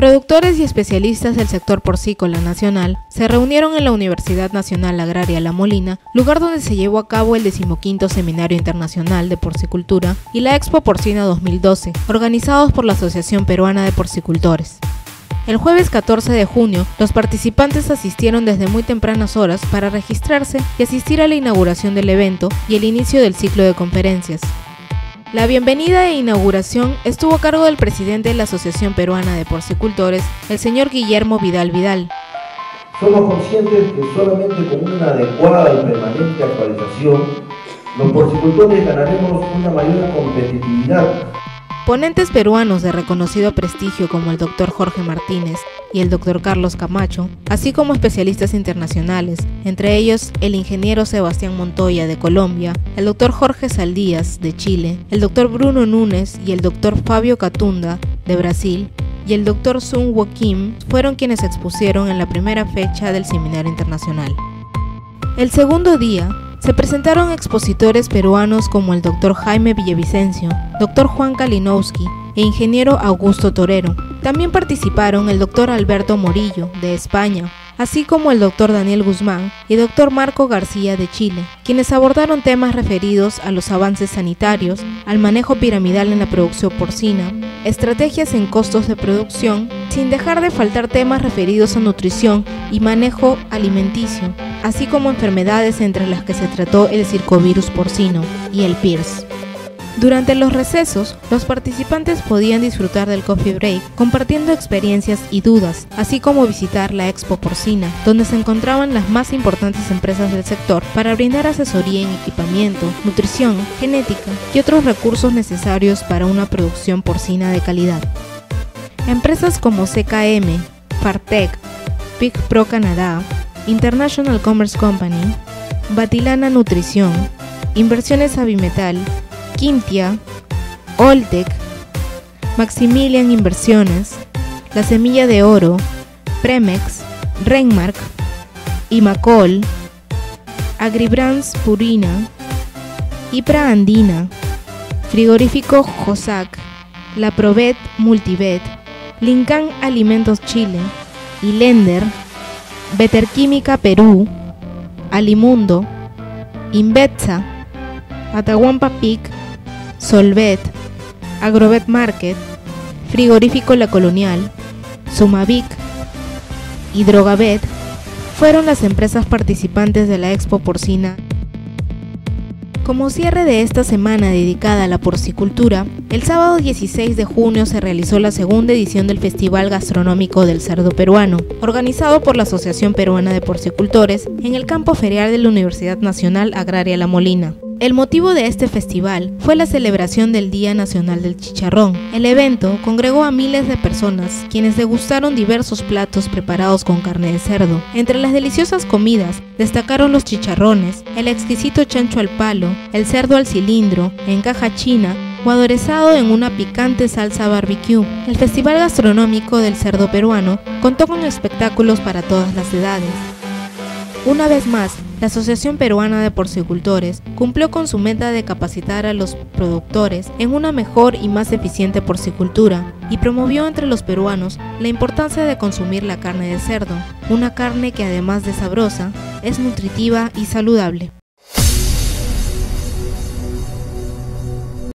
Productores y especialistas del sector porcícola nacional se reunieron en la Universidad Nacional Agraria La Molina, lugar donde se llevó a cabo el decimoquinto Seminario Internacional de Porcicultura y la Expo Porcina 2012, organizados por la Asociación Peruana de Porcicultores. El jueves 14 de junio, los participantes asistieron desde muy tempranas horas para registrarse y asistir a la inauguración del evento y el inicio del ciclo de conferencias. La bienvenida e inauguración estuvo a cargo del presidente de la Asociación Peruana de Porcicultores, el señor Guillermo Vidal Vidal. Somos conscientes que solamente con una adecuada y permanente actualización, los porcicultores ganaremos una mayor competitividad Ponentes peruanos de reconocido prestigio como el Dr. Jorge Martínez y el Dr. Carlos Camacho, así como especialistas internacionales, entre ellos el ingeniero Sebastián Montoya de Colombia, el Dr. Jorge Saldías de Chile, el Dr. Bruno Núñez y el Dr. Fabio Catunda de Brasil, y el Dr. Sun Wo Kim fueron quienes expusieron en la primera fecha del seminario internacional. El segundo día se presentaron expositores peruanos como el Dr. Jaime Villavicencio, Dr. Juan Kalinowski e ingeniero Augusto Torero. También participaron el Dr. Alberto Morillo, de España, así como el Dr. Daniel Guzmán y Dr. Marco García de Chile, quienes abordaron temas referidos a los avances sanitarios, al manejo piramidal en la producción porcina, estrategias en costos de producción, sin dejar de faltar temas referidos a nutrición y manejo alimenticio, así como enfermedades entre las que se trató el circovirus porcino y el PIRS. Durante los recesos, los participantes podían disfrutar del coffee break compartiendo experiencias y dudas, así como visitar la Expo Porcina, donde se encontraban las más importantes empresas del sector para brindar asesoría en equipamiento, nutrición, genética y otros recursos necesarios para una producción porcina de calidad. Empresas como CKM, Fartec, Big Pro Canadá, International Commerce Company, Batilana Nutrición, Inversiones Avimetal, Quintia, Oltec, Maximilian Inversiones, La Semilla de Oro, Premex, Renmark, Imacol, Agribrands Purina, Ipra Andina, Frigorífico Josac, La Provet Multivet, Lincan Alimentos Chile y Lender, Beterquímica Perú, Alimundo, Invetza, Atahuampa Pic, Solvet, Agrovet Market, Frigorífico La Colonial, Sumavic y Drogavet fueron las empresas participantes de la Expo Porcina. Como cierre de esta semana dedicada a la porcicultura, el sábado 16 de junio se realizó la segunda edición del Festival Gastronómico del Cerdo Peruano, organizado por la Asociación Peruana de Porcicultores en el campo ferial de la Universidad Nacional Agraria La Molina. El motivo de este festival fue la celebración del Día Nacional del Chicharrón. El evento congregó a miles de personas, quienes degustaron diversos platos preparados con carne de cerdo. Entre las deliciosas comidas destacaron los chicharrones, el exquisito chancho al palo, el cerdo al cilindro, en caja china, o aderezado en una picante salsa barbecue. El Festival Gastronómico del Cerdo Peruano contó con espectáculos para todas las edades. Una vez más, la Asociación Peruana de Porcicultores cumplió con su meta de capacitar a los productores en una mejor y más eficiente porcicultura y promovió entre los peruanos la importancia de consumir la carne de cerdo, una carne que además de sabrosa, es nutritiva y saludable.